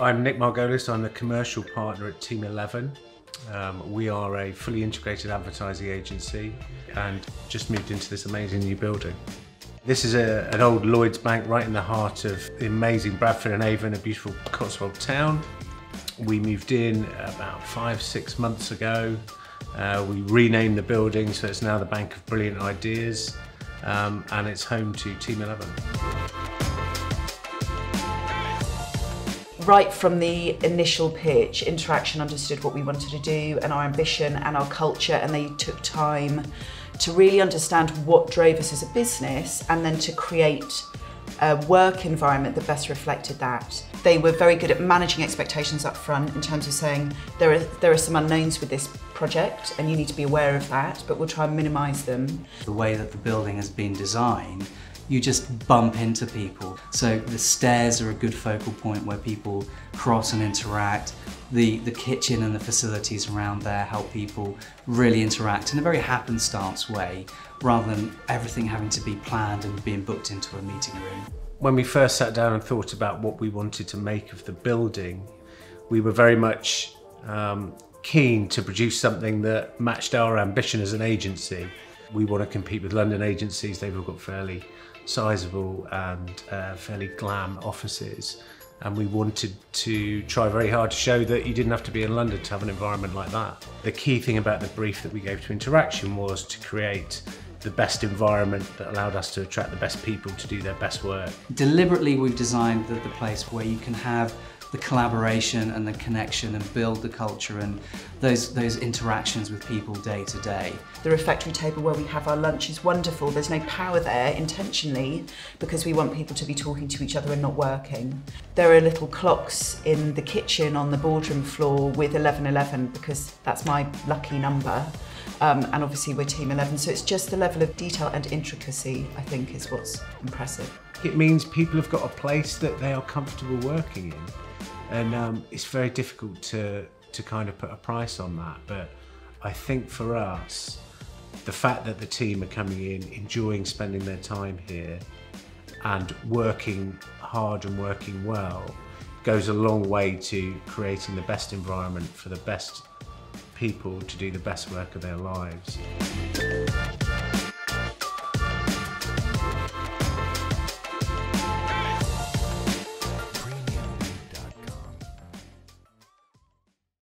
I'm Nick Margolis, I'm the commercial partner at Team 11. Um, we are a fully integrated advertising agency and just moved into this amazing new building. This is a, an old Lloyds Bank right in the heart of the amazing Bradford on Avon, a beautiful Cotswold town. We moved in about five, six months ago. Uh, we renamed the building so it's now the Bank of Brilliant Ideas um, and it's home to Team 11. Right from the initial pitch, Interaction understood what we wanted to do and our ambition and our culture, and they took time to really understand what drove us as a business and then to create a work environment that best reflected that. They were very good at managing expectations up front in terms of saying there are there are some unknowns with this project and you need to be aware of that, but we'll try and minimise them. The way that the building has been designed you just bump into people. So the stairs are a good focal point where people cross and interact. The, the kitchen and the facilities around there help people really interact in a very happenstance way rather than everything having to be planned and being booked into a meeting room. When we first sat down and thought about what we wanted to make of the building, we were very much um, keen to produce something that matched our ambition as an agency. We want to compete with London agencies, they've all got fairly sizable and uh, fairly glam offices. And we wanted to try very hard to show that you didn't have to be in London to have an environment like that. The key thing about the brief that we gave to Interaction was to create the best environment that allowed us to attract the best people to do their best work. Deliberately, we've designed the, the place where you can have the collaboration and the connection and build the culture and those, those interactions with people day to day. The refectory table where we have our lunch is wonderful. There's no power there intentionally because we want people to be talking to each other and not working. There are little clocks in the kitchen on the boardroom floor with 1111 because that's my lucky number. Um, and obviously we're Team 11, so it's just the level of detail and intricacy, I think, is what's impressive. It means people have got a place that they are comfortable working in and um, it's very difficult to to kind of put a price on that. But I think for us, the fact that the team are coming in, enjoying spending their time here, and working hard and working well, goes a long way to creating the best environment for the best people to do the best work of their lives.